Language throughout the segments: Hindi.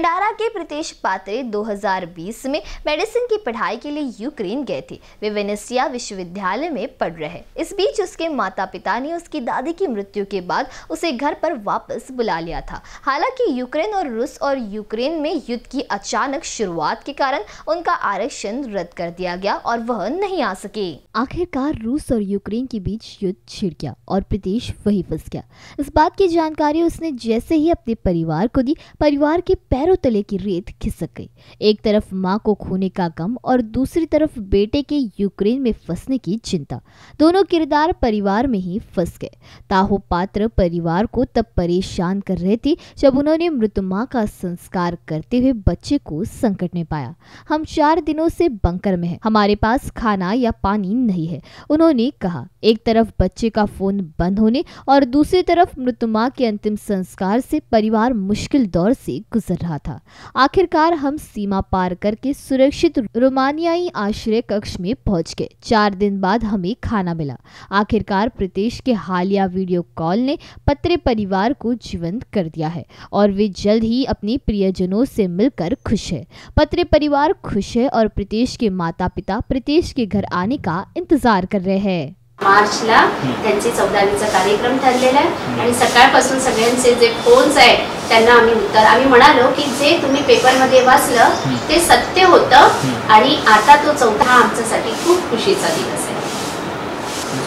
भंडारा के प्रीतेश पात्रे 2020 में मेडिसिन की पढ़ाई के लिए यूक्रेन गए थे। वे वेनेसिया विश्वविद्यालय में पढ़ रहे इस बीच उसके माता पिता ने उसकी दादी की मृत्यु के बाद उसे घर पर वापस बुला लिया था। हालाँकि यूक्रेन और रूस और यूक्रेन में युद्ध की अचानक शुरुआत के कारण उनका आरक्षण रद्द कर दिया गया और वह नहीं आ सके। आखिरकार रूस और यूक्रेन के बीच युद्ध छिड़ गया और प्रीतेश वही फंस गया। इस बात की जानकारी उसने जैसे ही अपने परिवार को दी। परिवार के पैरों तले की रेत खिसक गई। एक तरफ़ माँ को खोने का गम और दूसरी तरफ़ बेटे के यूक्रेन में फंसने की चिंता। दोनों किरदार परिवार में ही फंस गए। ताहो पात्र परिवार को तब परेशान कर रहे थे जब उन्होंने मृत माँ का संस्कार करते हुए बच्चे को संकट में पाया। हम चार दिनों से बंकर में है। हमारे पास खाना या पानी नहीं है, उन्होंने कहा। एक तरफ़ बच्चे का फ़ोन बंद होने और दूसरी तरफ़ मृत माँ के अंतिम संस्कार से परिवार मुश्किल दौर से गुजर रहा था। आखिरकार हम सीमा पार करके सुरक्षित रोमानियाई आश्रय कक्ष में पहुँच गए। चार दिन बाद हमें खाना मिला। आखिरकार प्रदेश के हालिया वीडियो कॉल ने पत्रे परिवार को जीवंत कर दिया है और वे जल्द ही अपने प्रियजनों से मिलकर खुश है। पत्रे परिवार खुश है और प्रदेश के माता पिता प्रदेश के घर आने का इंतज़ार कर रहे हैं। मार्चला त्यांचे चौदावीचा कार्यक्रम ठरलेला आहे आणि सकाळपासून सगळ्यांचे जे फोन्स आहेत त्यांना आम्ही उत्तर आम्ही म्हणालो की जे तुम्ही पेपरमध्ये वाचलं ते सत्य होतं आणि आता तो चौथा आमच्यासाठी खूप खुशीचा दिवस आहे.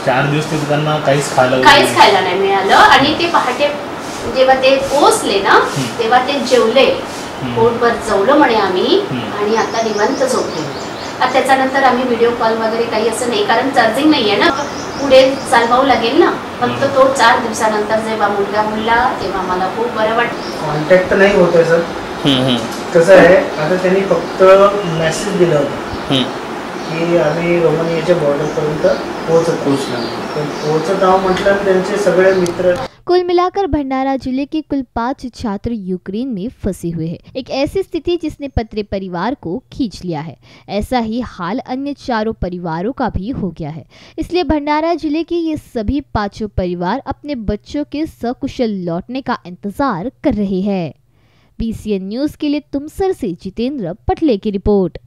चार दिवस ते त्यांना काहीच खायला काहीच खायला नाही मिळालं आणि ते पहाटे जेव्हा ते पोचले ना तेव्हा ते जेवले. पोटभर जेवलं म्हणे आम्ही. आणि आता निवांत झोपले. त्याच्यानंतर आम्ही व्हिडिओ कॉल वगैरे काही असं नाही कारण चार्जिंग नाही आहे ना. पुढे चालवावं लागेल ना? फक्त तो चार दिवसानंतर जेव्हा मुलगा बोलला तेव्हा मला खूप बरं वाटलं कॉन्टॅक्ट तर नाही होतोय सर. हम्म, हम्म, कसं आहे आता त्यांनी फक्त मेसेज दिला होता. की आम्ही रोमानियाच्या बॉर्डरपर्यंत पोहोचत पण पोहोचत आहो म्हटलं त्यांचे सगळे मित्र कुल मिलाकर भंडारा ज़िले के कुल पाँच छात्र यूक्रेन में फंसे हुए हैं। एक ऐसी स्थिति जिसने पत्रे परिवार को खींच लिया है। ऐसा ही हाल अन्य चारों परिवारों का भी हो गया है। इसलिए भंडारा ज़िले के ये सभी पाँचों परिवार अपने बच्चों के सकुशल लौटने का इंतज़ार कर रहे हैं। बीसीएन न्यूज़ के लिए तुमसर से जितेंद्र पटले की रिपोर्ट।